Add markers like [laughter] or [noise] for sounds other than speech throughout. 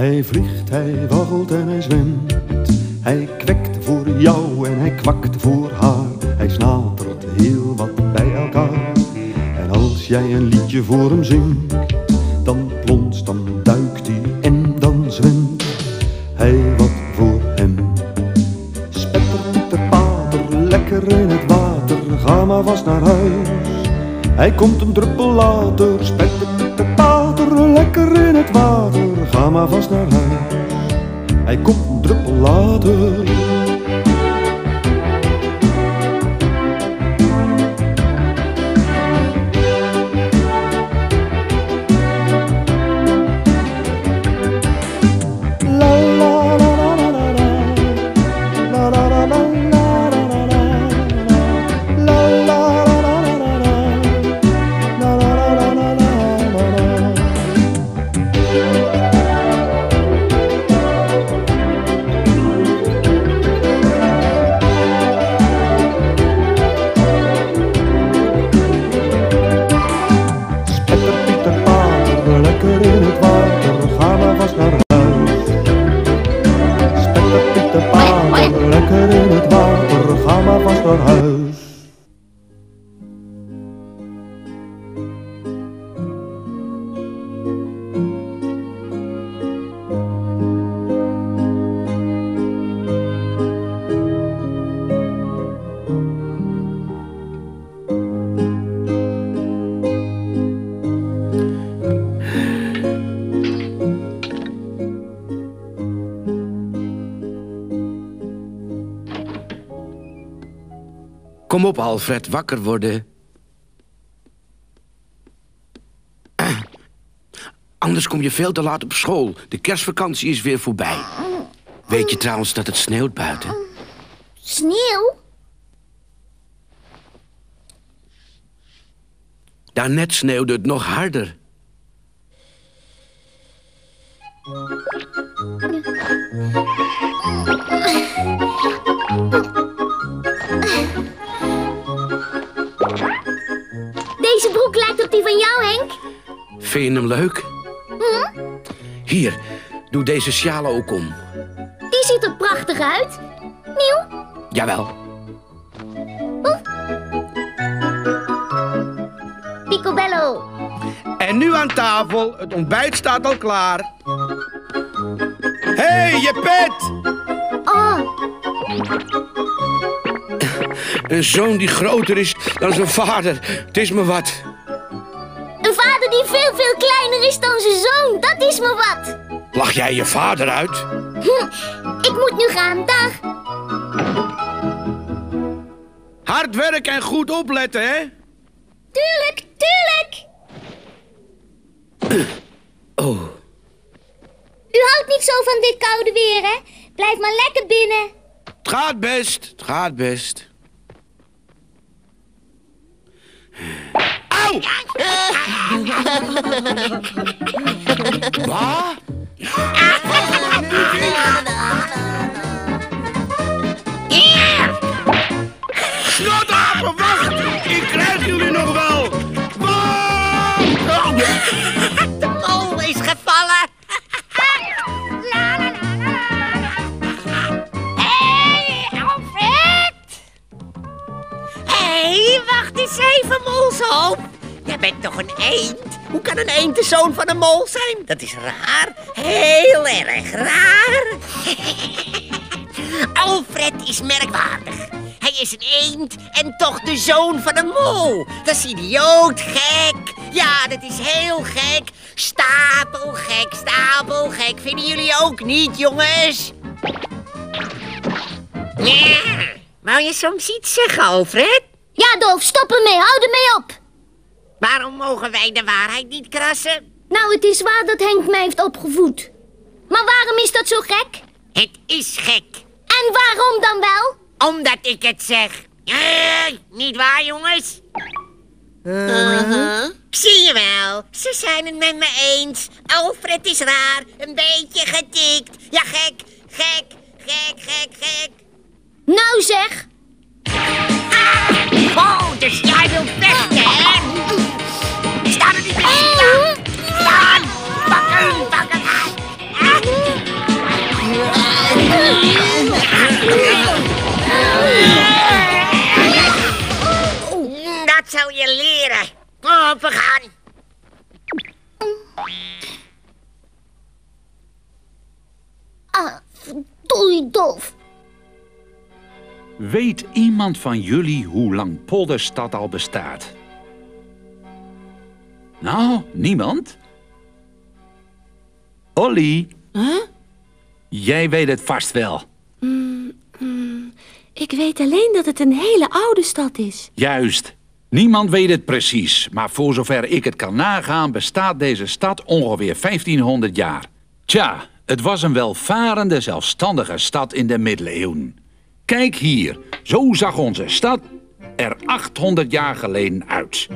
Hij vliegt, hij waggelt en hij zwemt. Hij kwekt voor jou en hij kwakt voor haar. Hij snatert heel wat bij elkaar. En als jij een liedje voor hem zingt, dan plonst, dan duikt hij en dan zwemt hij wat voor hem. Spetter, pieter, pater, lekker in het water, ga maar vast naar huis. Hij komt een druppel later, maar vast naar huis. Hij komt een druppel later. Ga maar op, Alfred, wakker worden. Ah. [clears throat] Anders kom je veel te laat op school. De kerstvakantie is weer voorbij. Weet je trouwens dat het sneeuwt buiten? Sneeuw? Daarnet sneeuwde het nog harder. Deze die van jou, Henk. Vind je hem leuk? Hier, doe deze sjaal ook om. Die ziet er prachtig uit. Nieuw? Jawel. Picobello. En nu aan tafel, het ontbijt staat al klaar. Hé, hey, je pet! Oh, Een zoon die groter is dan zijn vader. Het is me wat. Kleiner is dan zijn zoon. Dat is me wat. Lach jij je vader uit? Hm, Ik moet nu gaan. Dag. Hard werken en goed opletten, hè? Tuurlijk, tuurlijk. [clears throat] Oh, U houdt niet zo van dit koude weer, hè? Blijf maar lekker binnen. het gaat best. Het gaat best. Ba? Zoon van een mol zijn? Dat is raar. Heel erg raar. [laughs] Alfred is merkwaardig. Hij is een eend en toch de zoon van een mol. Dat is idioot gek. Ja, dat is heel gek. Stapelgek, stapelgek. Vinden jullie ook niet, jongens? Ja. Wou je soms iets zeggen, Alfred? Ja, Dolf, stop ermee. Hou ermee op. Waarom mogen wij de waarheid niet krassen? Nou, het is waar dat Henk mij heeft opgevoed. Maar waarom is dat zo gek? Het is gek. En waarom dan wel? Omdat ik het zeg. Eh, niet waar, jongens? Zie je wel, ze zijn het met me eens. Alfred is raar, een beetje getikt. Ja, gek, gek, gek, gek, gek. Nou zeg. Oh, dus jij wilt vechten, hè? Dat zou je leren. Kom, we gaan. Ah, verdorie. Weet iemand van jullie hoe lang Polderstad al bestaat? Nou, niemand? Olly? Jij weet het vast wel. Ik weet alleen dat het een hele oude stad is. Juist. Niemand weet het precies, maar voor zover ik het kan nagaan bestaat deze stad ongeveer 1500 jaar. Tja, het was een welvarende, zelfstandige stad in de middeleeuwen. Kijk hier, zo zag onze stad er 800 jaar geleden uit.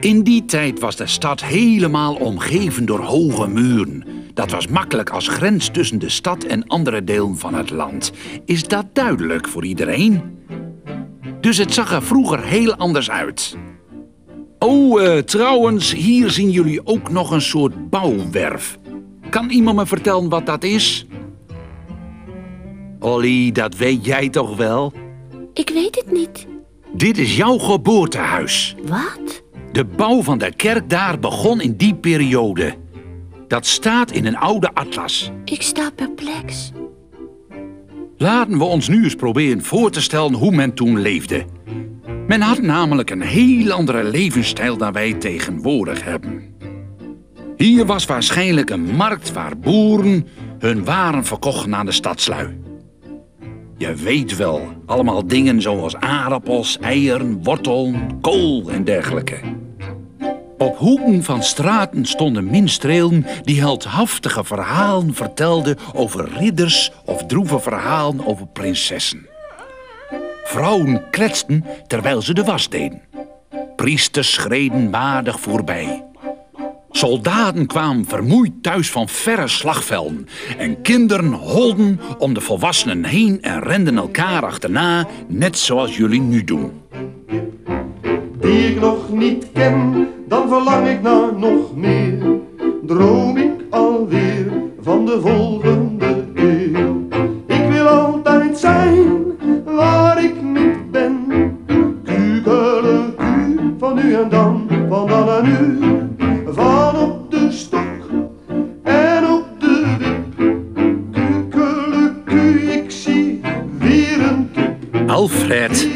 In die tijd was de stad helemaal omgeven door hoge muren. Dat was makkelijk als grens tussen de stad en andere delen van het land. Is dat duidelijk voor iedereen? Dus het zag er vroeger heel anders uit. Oh, trouwens, hier zien jullie ook nog een soort bouwwerf. Kan iemand me vertellen wat dat is? Olly, dat weet jij toch wel? Ik weet het niet. Dit is jouw geboortehuis. Wat? De bouw van de kerk daar begon in die periode. Dat staat in een oude atlas. Ik sta perplex. Laten we ons nu eens proberen voor te stellen hoe men toen leefde. Men had namelijk een heel andere levensstijl dan wij tegenwoordig hebben. Hier was waarschijnlijk een markt waar boeren hun waren verkochten aan de stadslui. Je weet wel, allemaal dingen zoals aardappels, eieren, wortel, kool en dergelijke. Op hoeken van straten stonden minstreelen die heldhaftige verhalen vertelden over ridders of droeve verhalen over prinsessen. Vrouwen kletsten terwijl ze de was deden. Priesters schreden waardig voorbij. Soldaten kwamen vermoeid thuis van verre slagvelden. En kinderen holden om de volwassenen heen en renden elkaar achterna, net zoals jullie nu doen. die ik nog niet ken, dan verlang ik naar nog meer. Droom ik alweer van de volgende eeuw. Ik wil altijd zijn waar ik niet ben. Kukeleku, van nu en dan, van dan en nu. Van op de stok en op de wip. Kukeleku, ik zie weer een kip. Alfred.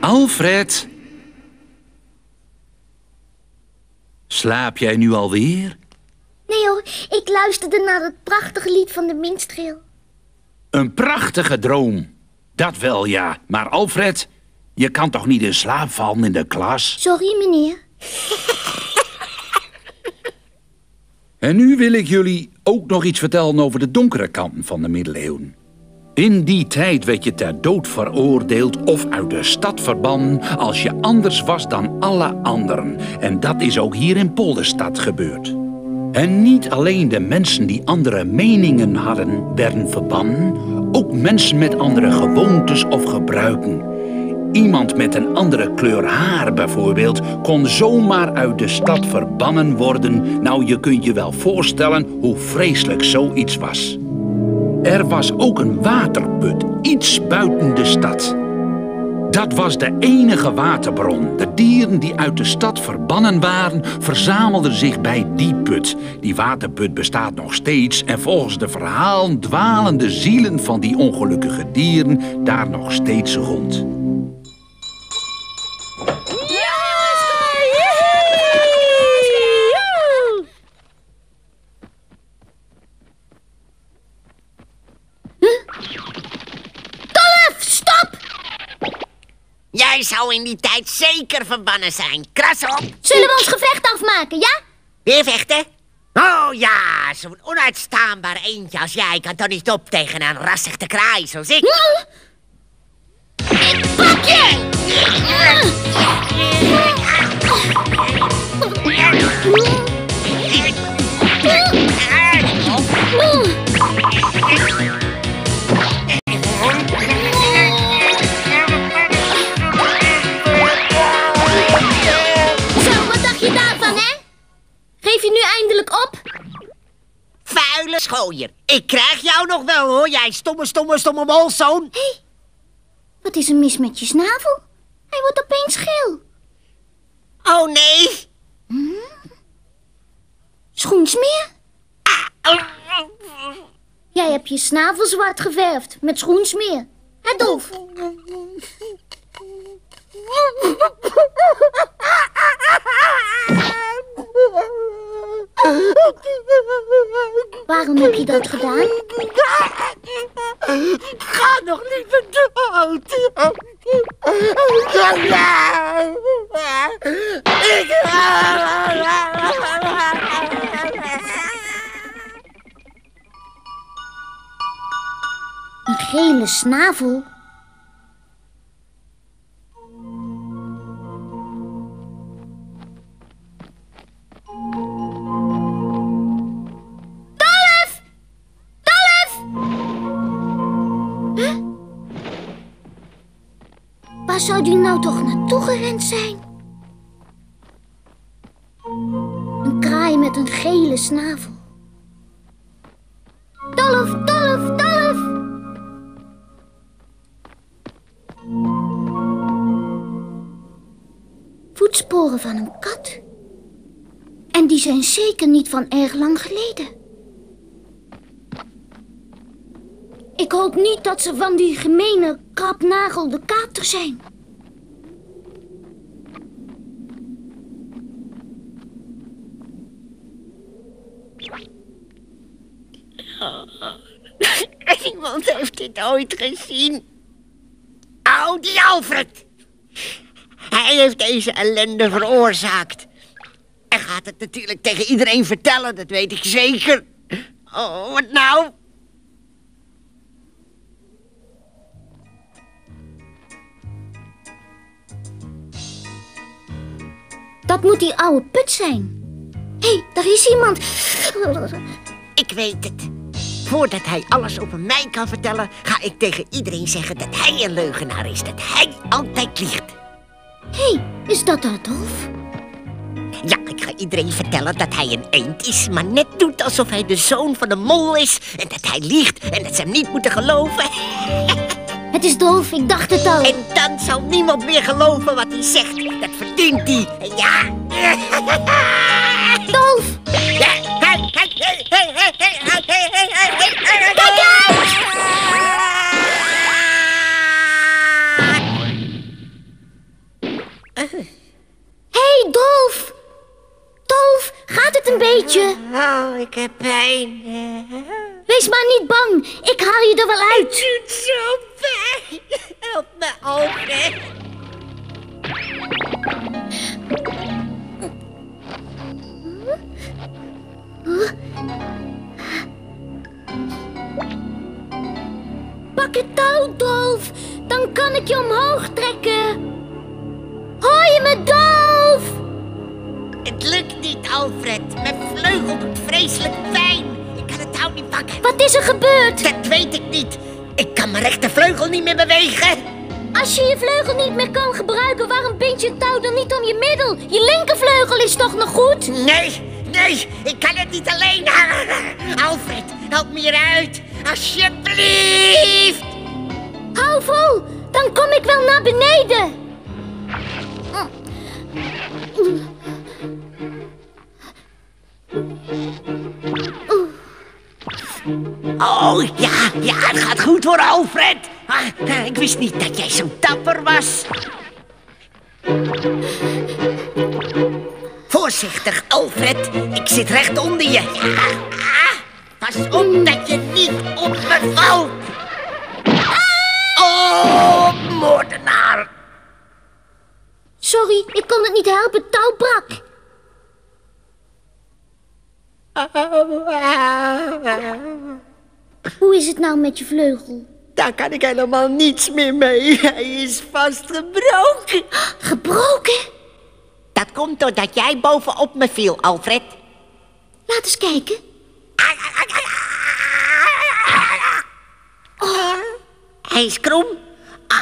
Alfred. Slaap jij nu alweer? Nee hoor, ik luisterde naar het prachtige lied van de minstreel. Een prachtige droom. Dat wel, ja. Maar Alfred, je kan toch niet in slaap vallen in de klas? Sorry meneer. En nu wil ik jullie ook nog iets vertellen over de donkere kanten van de middeleeuwen. In die tijd werd je ter dood veroordeeld of uit de stad verbannen als je anders was dan alle anderen. En dat is ook hier in Polderstad gebeurd. En niet alleen de mensen die andere meningen hadden werden verbannen, ook mensen met andere gewoontes of gebruiken. Iemand met een andere kleur haar bijvoorbeeld kon zomaar uit de stad verbannen worden. Nou, je kunt je wel voorstellen hoe vreselijk zoiets was. Er was ook een waterput, iets buiten de stad. Dat was de enige waterbron. De dieren die uit de stad verbannen waren, verzamelden zich bij die put. Die waterput bestaat nog steeds en volgens de verhalen dwalen de zielen van die ongelukkige dieren daar nog steeds rond. Dolf, stop! Jij zou in die tijd zeker verbannen zijn. Kras op. Zullen we ons gevecht afmaken, ja? Weer vechten? Oh ja, zo'n onuitstaanbaar eentje als jij kan toch niet op tegen een rassige kraai zoals ik. Ik pak je! Op? Vuile schooier. Ik krijg jou nog wel hoor, jij stomme, stomme, stomme molzoon. Wat is er mis met je snavel? Hij wordt opeens geel. Oh, nee. Schoensmeer? Jij hebt je snavel zwart geverfd met schoensmeer. Hè, Dolf? [laughs] Waarom heb je dat gedaan? Ga nog niet meer dood. Een gele snavel? Zou die nou toch naartoe gerend zijn? Een kraai met een gele snavel. Dolf, Dolf, Dolf! Voetsporen van een kat. En die zijn zeker niet van erg lang geleden. Ik hoop niet dat ze van die gemene krapnagelde kater zijn. Niemand heeft dit ooit gezien. Oh, die Alfred. Hij heeft deze ellende veroorzaakt. En gaat het natuurlijk tegen iedereen vertellen, dat weet ik zeker. Oh, wat nou? Dat moet die oude put zijn. Hé, hey, daar is iemand. Ik weet het. Voordat hij alles over mij kan vertellen, ga ik tegen iedereen zeggen dat hij een leugenaar is. Dat hij altijd liegt. Hé, hey, is dat Adolf? Ja, ik ga iedereen vertellen dat hij een eend is, maar net doet alsof hij de zoon van een mol is en dat hij liegt en dat ze hem niet moeten geloven. [laughs] Het is Dolf, ik dacht het al. En dan zal niemand meer geloven wat hij zegt. Dat verdient hij. Ja. [laughs] Dolf! Kijk Hé, hey, Dolf! Dolf, gaat het een beetje? Oh, ik heb pijn. Wees maar niet bang, ik haal je er wel uit. doet zo pijn. Help me, Alfred. Pak het touw, Dolf. Dan kan ik je omhoog trekken. Hoor je me, Dolf? Het lukt niet, Alfred. Mijn vleugel doet vreselijk pijn. Ik kan het touw niet pakken. Wat is er gebeurd? Dat weet ik niet. Ik kan mijn rechtervleugel niet meer bewegen. Als je je vleugel niet meer kan gebruiken, waarom bind je het touw dan niet om je middel? Je linkervleugel is toch nog goed? Nee, nee, ik kan het niet alleen. [laughs] Alfred, help me eruit. Alsjeblieft. Hou vol, dan kom ik wel naar beneden. Oh, ja, ja, het gaat goed voor Alfred. Ah, ik wist niet dat jij zo dapper was. Voorzichtig, Alfred. Ik zit recht onder je. Ja, pas op dat je niet op me valt. Oh, moordenaar. Sorry, ik kon het niet helpen, touw brak. Hoe is het nou met je vleugel? Daar kan ik helemaal niets meer mee. Hij is vastgebroken. Gebroken? Dat komt doordat jij bovenop me viel, Alfred. Laat eens kijken. Hij is krom. Ah,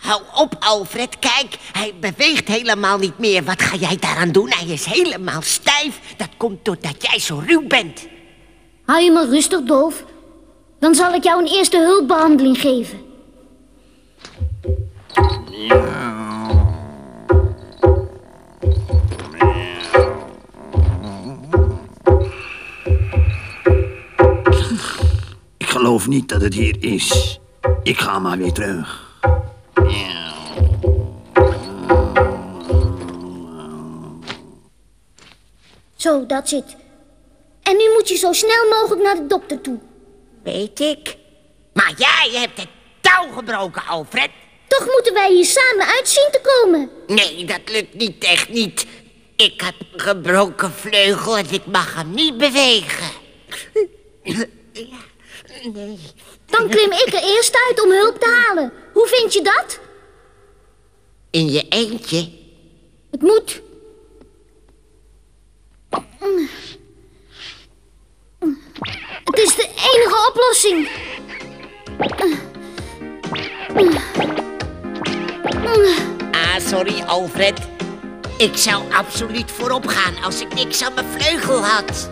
hou op, Alfred. Kijk, hij beweegt helemaal niet meer. Wat ga jij daaraan doen? Hij is helemaal stijf. Dat komt doordat jij zo ruw bent. Hou je maar rustig, Dolf. Dan zal ik jou een eerste hulpbehandeling geven. Niet dat het hier is. Ik ga maar weer terug. Zo, dat zit. En nu moet je zo snel mogelijk naar de dokter toe. Weet ik. Maar jij hebt het touw gebroken, Alfred. Toch moeten wij hier samen uit zien te komen. Nee, dat lukt niet, echt niet. Ik heb een gebroken vleugel en ik mag hem niet bewegen. Ja, [laughs] nee. Dan klim ik er eerst uit om hulp te halen. Hoe vind je dat? In je eentje? Het moet. Het is de enige oplossing. Ah, sorry, Alfred. Ik zou absoluut voorop gaan als ik niks aan mijn vleugel had.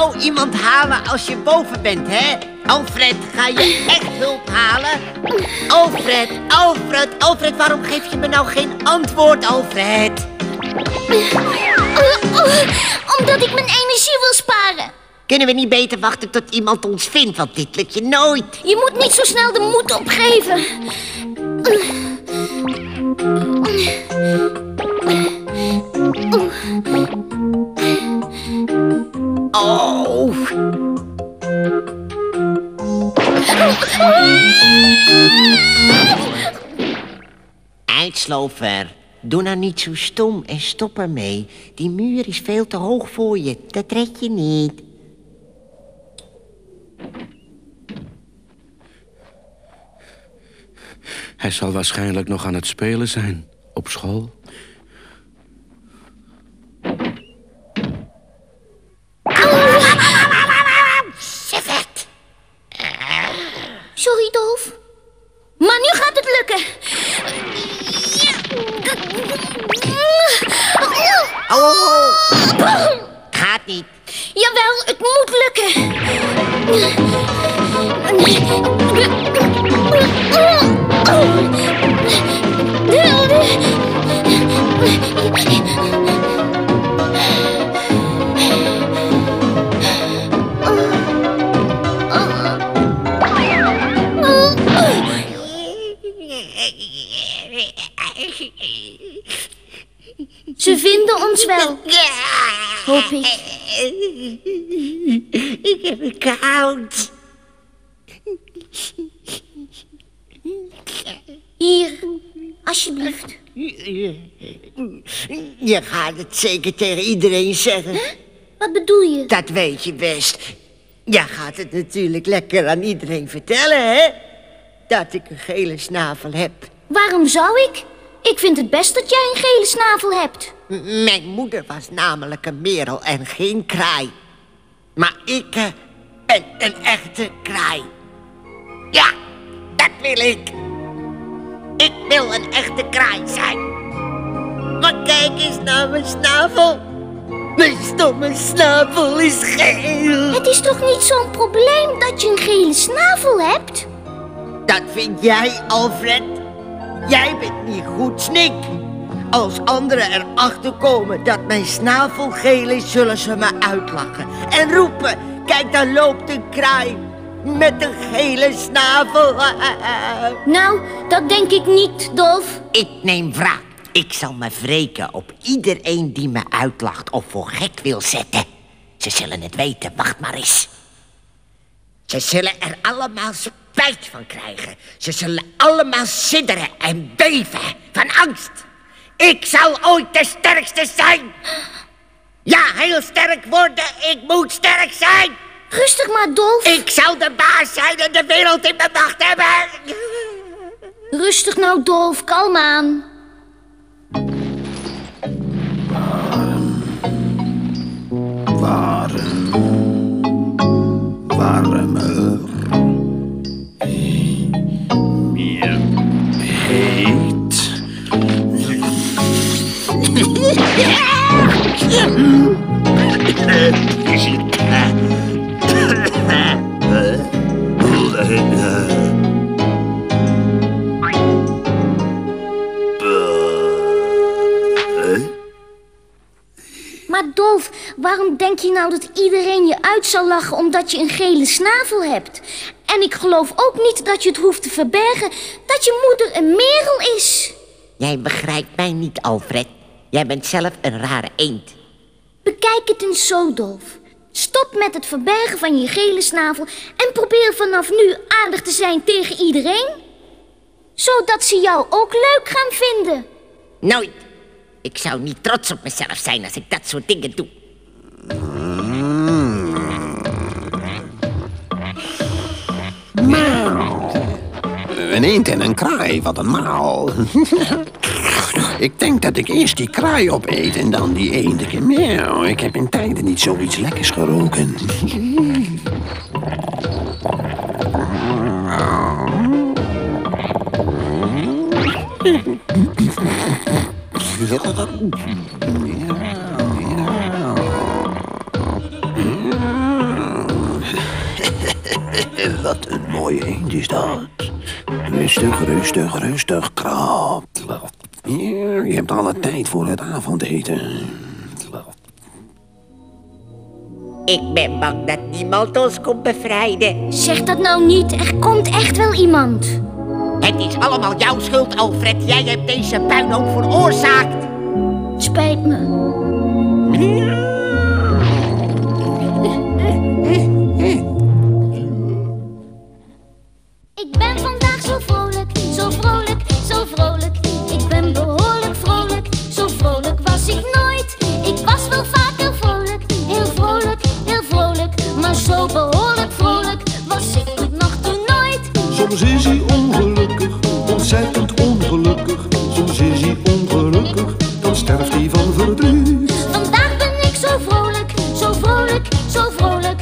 Gauw iemand halen als je boven bent, hè? Alfred, ga je echt hulp halen? Alfred, Alfred, Alfred, waarom geef je me nou geen antwoord, Alfred? Omdat ik mijn energie wil sparen. Kunnen we niet beter wachten tot iemand ons vindt, want dit lukt je nooit. Je moet niet zo snel de moed opgeven. Oh, doe nou niet zo stom en stop ermee. Die muur is veel te hoog voor je, dat red je niet. Hij zal waarschijnlijk nog aan het spelen zijn. Op school. Wel, hoop ik. Ik heb het koud. Hier, alsjeblieft. Je gaat het zeker tegen iedereen zeggen. Wat bedoel je? Dat weet je best. Je gaat het natuurlijk lekker aan iedereen vertellen, hè? Dat ik een gele snavel heb. Waarom zou ik? Ik vind het best dat jij een gele snavel hebt. Mijn moeder was namelijk een merel en geen kraai. Maar ik eh, ben een echte kraai. Ja, dat wil ik. Ik wil een echte kraai zijn. Maar kijk eens naar mijn snavel. Mijn stomme snavel is geel. Het is toch niet zo'n probleem dat je een gele snavel hebt? Dat vind jij, Alfred? Jij bent niet goed, Snik. Als anderen erachter komen dat mijn snavel geel is, zullen ze me uitlachen. En roepen, kijk daar loopt een kraai met een gele snavel. [laughs] Nou, dat denk ik niet, Dolf. Ik neem wraak. Ik zal me wreken op iedereen die me uitlacht of voor gek wil zetten. Ze zullen het weten, wacht maar eens. Ze zullen er allemaal spijt van krijgen. Ze zullen allemaal sidderen en beven van angst. Ik zal ooit de sterkste zijn. Ja, heel sterk worden. Ik moet sterk zijn. Rustig maar, Dolf. Ik zal de baas zijn en de wereld in mijn macht hebben. Rustig nou, Dolf. Kalm aan. Warm. Warmer. Meer Waarom denk je nou dat iedereen je uit zal lachen omdat je een gele snavel hebt? En ik geloof ook niet dat je het hoeft te verbergen dat je moeder een merel is. Jij begrijpt mij niet, Alfred. Jij bent zelf een rare eend. Bekijk het eens zo, Dolf. Stop met het verbergen van je gele snavel en probeer vanaf nu aardig te zijn tegen iedereen. Zodat ze jou ook leuk gaan vinden. Nooit. Ik zou niet trots op mezelf zijn als ik dat soort dingen doe. Een eend en een kraai, wat een maal. [laughs] ik denk dat ik eerst die kraai opeet en dan die eend. Miauw, ik heb in tijden niet zoiets lekkers geroken. [laughs] Wat een mooie eend is dat. Rustig, rustig, rustig, krap. Hier, je hebt alle tijd voor het avondeten. Ik ben bang dat niemand ons komt bevrijden. Zeg dat nou niet, er komt echt wel iemand. Het is allemaal jouw schuld, Alfred. Jij hebt deze puinhoop veroorzaakt. Het spijt me. Ongelukkig. Soms is hij ongelukkig, dan sterft hij van verdriet. Vandaag ben ik zo vrolijk, zo vrolijk, zo vrolijk.